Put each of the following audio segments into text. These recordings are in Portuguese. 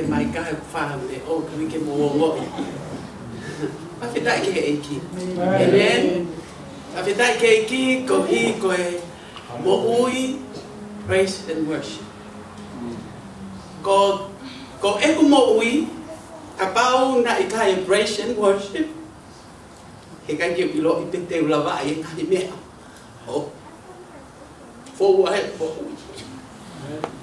ke mai ka e whaam le o tui ke mō ngō i. A whetai ke e ki. Amen. A phải ke e ki ko hi ko e mō ui praise and worship. Ko, ko e ku mō ui ka pau na i ka praise and worship. He kai ke pilo i te teu lawa i e kai mea. Oh. Fōua e fōua. Amen.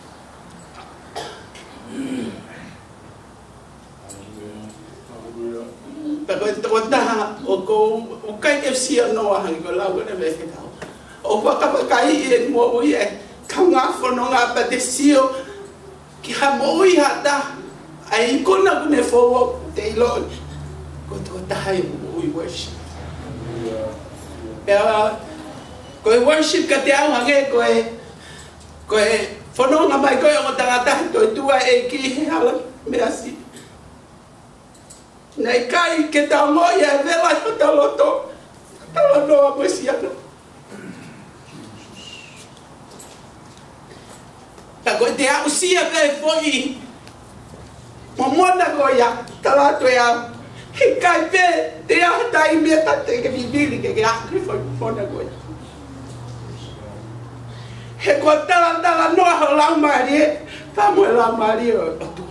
Pero ito ko ta o ko o kai si no a hang ko la ko ne me ke ta. O pa ka pa kai e mo o ye ka nga fo no nga pa te si o ki ha mo i ha ta ai ko na ko ne fo o te lo ko to ta hai mo i worship. Pero ko e worship ka te au hange ko e ko e fo no nga mai ko o ta ta to tu e ki hala me asi. Nei kai ke ta moia vela i ta loto. Ta loto a poesiana. Ta koe te au sia kai foi. Mo mona ko ia, ta lato e au. He kai pe, te au ta i mea ta te ke vivili ke ke akri foi mona ko ia. He ko tala tala noa ho lau marie, pa mo lau marie o tu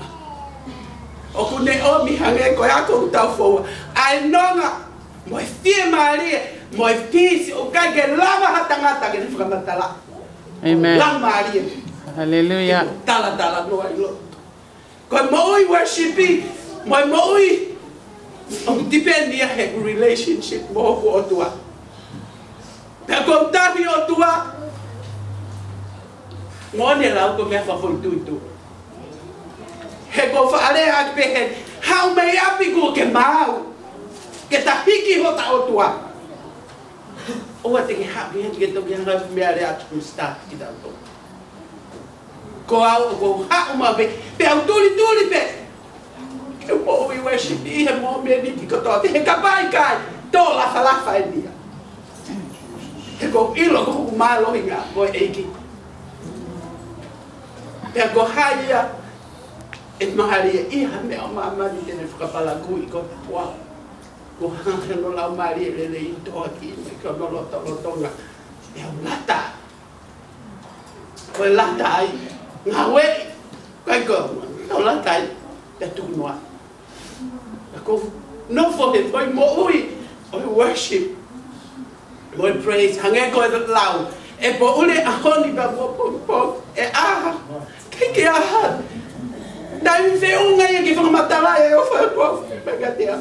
o ku ne o mi hange ko ya ko ta fo ai nonga mo fie mari mo fisi o ka ke lava hatanga ta ke fuka matala. Amen. la mari Hallelujah. tala tala ai lo ko mo i worship mo mo i o depende a relationship mo ko tua pe ko ta mi o tua mo ne la ko me fa fo hegofare hakpehen haumeapiku ke mau ke tahiki hota otua owa te ke hapi hen ke toki hanga meare atu sta kita to ko au ko ha uma be pe au tuli tuli pe. Ke mo wi wa shi ni he mo me ni ki to te kapai kai. To la sala fa dia e he ko ilo ko malo hinga ko eiki pe ko haia e mahari e iha me o mamari tene whakapalaku i ko tua. Ko hanga no lau mari lele i toa ki me ko no lota lotonga. E au lata. Ko e lata ai. Ngā wei. Kai ko, no lata ai. Te tunua. E ko no fo he foi mo ui. O worship. Mo praise. Hange ko e lau. E po ule a honi ba mo po po. la e eu fa po pega ga tia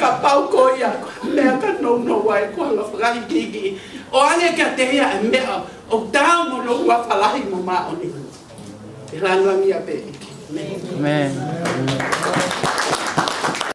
ka pau ko ia me ka no no wai ko la fa gigi. O ane ka te ia e me o ta mo no wa fa la hi ni e la no mi amen. Amen.